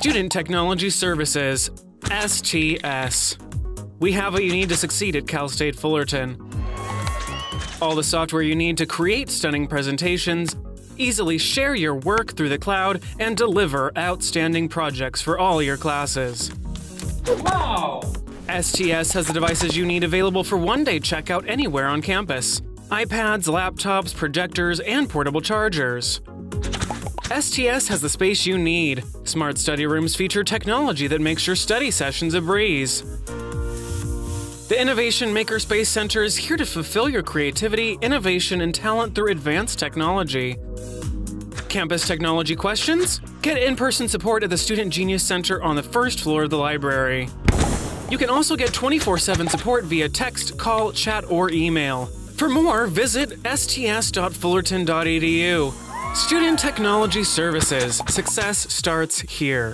Student Technology Services, STS. We have what you need to succeed at Cal State Fullerton. All the software you need to create stunning presentations, easily share your work through the cloud, and deliver outstanding projects for all your classes. Wow! STS has the devices you need available for one day checkout anywhere on campus iPads, laptops, projectors, and portable chargers. STS has the space you need. Smart study rooms feature technology that makes your study sessions a breeze. The Innovation Makerspace Center is here to fulfill your creativity, innovation, and talent through advanced technology. Campus technology questions? Get in person support at the Student Genius Center on the first floor of the library. You can also get 24 7 support via text, call, chat, or email. For more, visit sts.fullerton.edu. Student Technology Services. Success starts here.